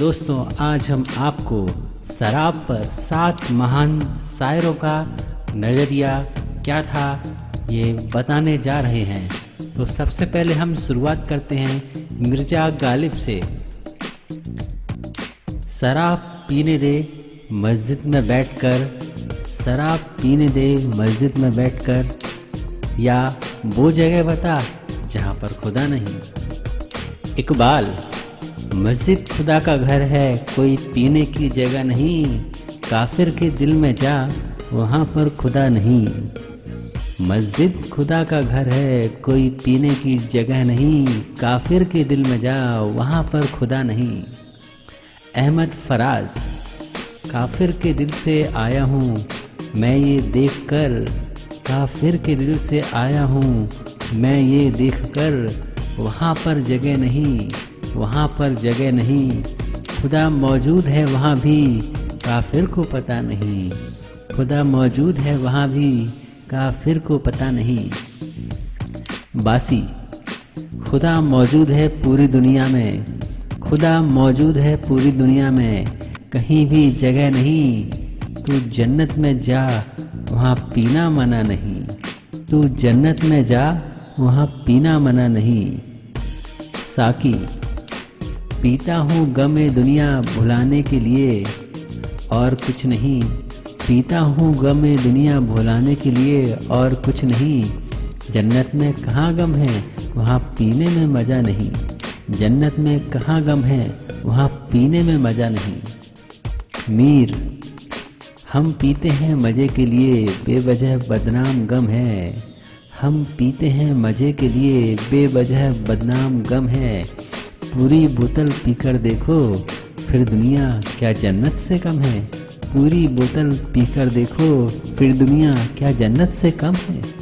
दोस्तों, आज हम आपको शराब पर सात महान शायरों का नज़रिया क्या था, ये बताने जा रहे हैं। तो सबसे पहले हम शुरुआत करते हैं मिर्ज़ा गालिब से। शराब पीने दे मस्जिद में बैठकर, शराब पीने दे मस्जिद में बैठकर, या वो जगह बता जहाँ पर खुदा नहीं। इकबाल। मस्जिद खुदा का घर है, कोई पीने की जगह नहीं। काफिर के दिल में जा, वहाँ पर खुदा नहीं। मस्जिद खुदा का घर है, कोई पीने की जगह नहीं। काफिर के दिल में जा, वहाँ पर खुदा नहीं। अहमद फराज, काफिर के दिल से आया हूँ। मैं ये देख कर काफिर के दिल से आया हूँ। मैं ये देख कर वहाँ पर जगह नहीं। वहाँ पर जगह नहीं। खुदा मौजूद है वहाँ भी, काफिर को पता नहीं। खुदा मौजूद है वहाँ भी, काफिर को पता नहीं। बासी, खुदा मौजूद है पूरी दुनिया में। खुदा मौजूद है पूरी दुनिया में। कहीं भी जगह नहीं। तू जन्नत में जा, वहाँ पीना मना नहीं। तू जन्नत में जा, वहाँ पीना मना नहीं। साकी पीता हूँ गम दुनिया भुलाने के लिए, और कुछ नहीं। पीता हूँ गम दुनिया भुलाने के लिए, और कुछ नहीं। जन्नत में कहाँ गम है, वहाँ पीने में मज़ा नहीं। जन्नत में कहाँ गम है, वहाँ पीने में मज़ा नहीं। मीर, हम पीते हैं मज़े के लिए, बेवजह बदनाम गम है। हम पीते हैं मज़े के लिए, बेवजह बदनाम गम है। पूरी बोतल पीकर देखो, फिर दुनिया क्या जन्नत से कम है? पूरी बोतल पीकर देखो, फिर दुनिया क्या जन्नत से कम है?